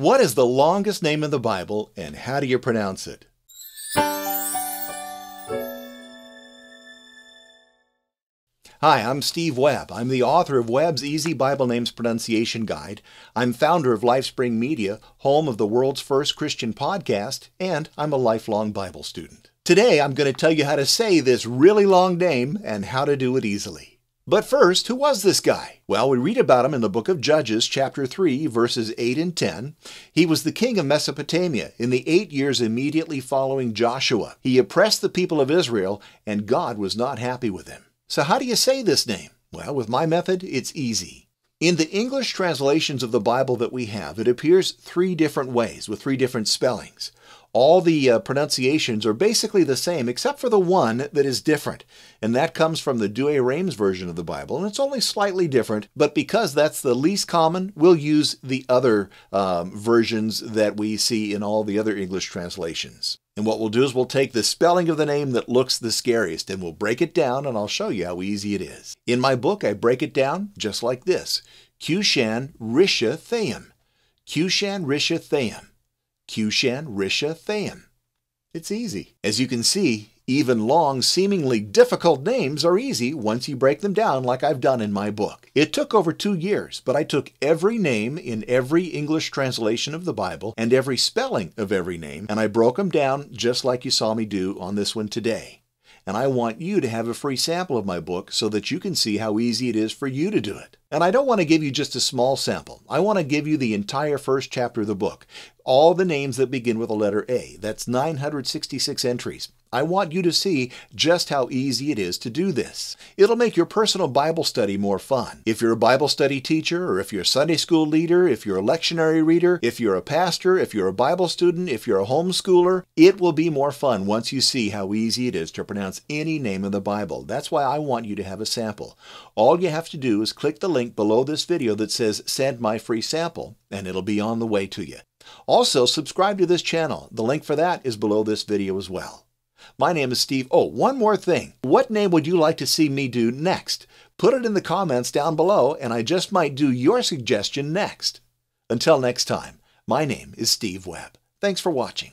What is the longest name in the Bible and how do you pronounce it? Hi, I'm Steve Webb. I'm the author of Webb's Easy Bible Names Pronunciation Guide. I'm founder of Lifespring Media, home of the world's first Christian podcast, and I'm a lifelong Bible student. Today, I'm going to tell you how to say this really long name and how to do it easily. But first, who was this guy? Well, we read about him in the book of Judges, chapter 3, verses 8 and 10. He was the king of Mesopotamia in the eight years immediately following Joshua. He oppressed the people of Israel, and God was not happy with him. So, how do you say this name? Well, with my method, it's easy. In the English translations of the Bible that we have, it appears three different ways with three different spellings. All the uh, pronunciations are basically the same except for the one that is different, and that comes from the Douay-Rheims version of the Bible, and it's only slightly different, but because that's the least common, we'll use the other um, versions that we see in all the other English translations. And what we'll do is we'll take the spelling of the name that looks the scariest and we'll break it down and I'll show you how easy it is. In my book, I break it down just like this. Cushan Risha Thaim. Cushan Risha Thaim. Cushan Risha Thaim. It's easy. As you can see, even long, seemingly difficult names are easy once you break them down like I've done in my book. It took over two years, but I took every name in every English translation of the Bible and every spelling of every name, and I broke them down just like you saw me do on this one today. And I want you to have a free sample of my book so that you can see how easy it is for you to do it. And I don't want to give you just a small sample. I want to give you the entire first chapter of the book. All the names that begin with the letter A. That's 966 entries. I want you to see just how easy it is to do this. It'll make your personal Bible study more fun. If you're a Bible study teacher, or if you're a Sunday school leader, if you're a lectionary reader, if you're a pastor, if you're a Bible student, if you're a homeschooler, it will be more fun once you see how easy it is to pronounce any name in the Bible. That's why I want you to have a sample. All you have to do is click the link below this video that says send my free sample, and it'll be on the way to you. Also, subscribe to this channel. The link for that is below this video as well. My name is Steve. Oh, one more thing. What name would you like to see me do next? Put it in the comments down below, and I just might do your suggestion next. Until next time, my name is Steve Webb. Thanks for watching.